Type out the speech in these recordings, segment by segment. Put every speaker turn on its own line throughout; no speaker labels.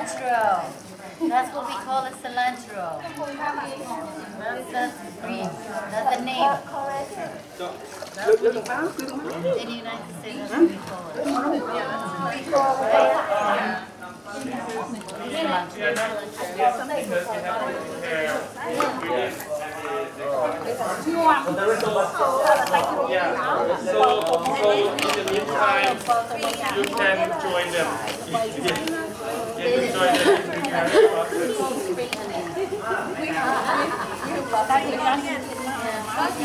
natural. That's, what we call a cilantro. that's green. That's the name. In the United States, that's we call it.
Yeah. So, so in the meantime, you can join them. Yeah, you join them in the process.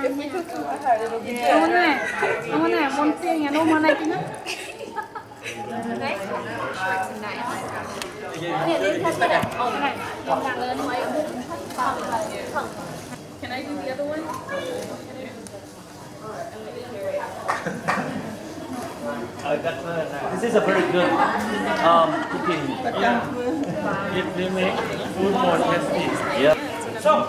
Ona, ona, one thing, ano mo na kina? Can I do the other one? Uh,
this is a very good um, cooking.
Yeah. It will make food more tasty.
Yeah. So.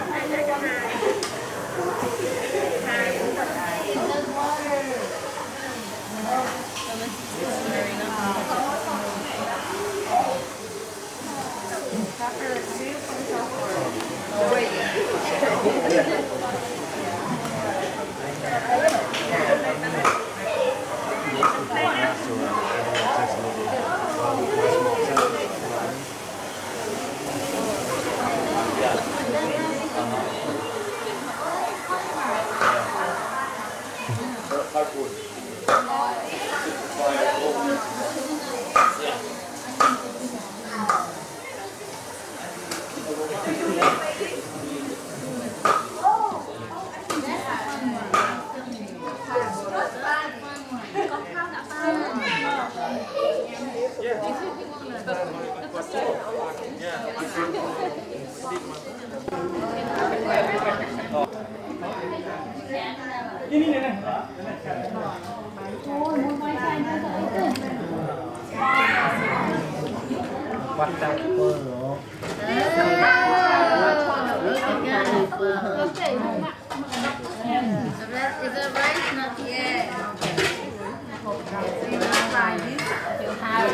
Hardwood. Tất giá. Bạn kinh, bạn kinh. Bắt đặt bơ rồi.
Is it rice? Not yet. You want to try this? You have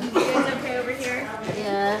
You guys okay over here?
Yes,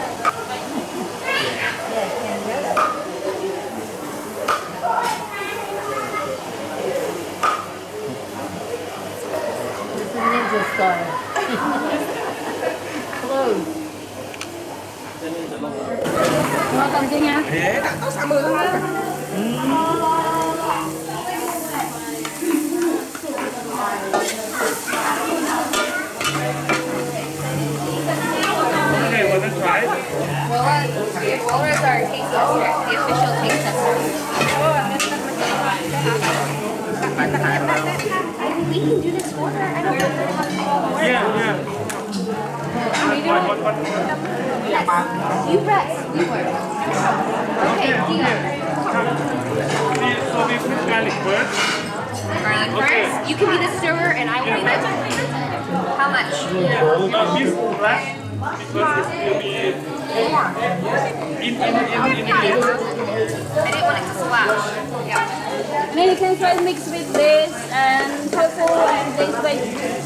Ngon tầm kia nha.
Okay, wanna try?
Roller is our taste tester, the official taste tester. Oh, we can do this for her. I don't know. Yes. You press. We work. Okay, Dina.
So we put garlic first.
Garlic first. You can be the stirrer and I will be the. How much?
This black because it will be in in in in, in
I didn't want it to splash. Yeah.
You can try to mix with this and tofu and this way.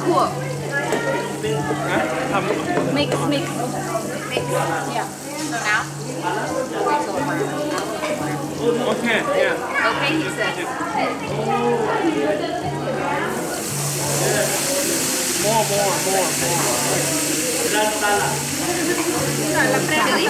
Cool.
Mix, mix.
Mix.
Yeah.
So now?
Okay, yeah.
Okay, he said.
More, more, more, more.
Chili?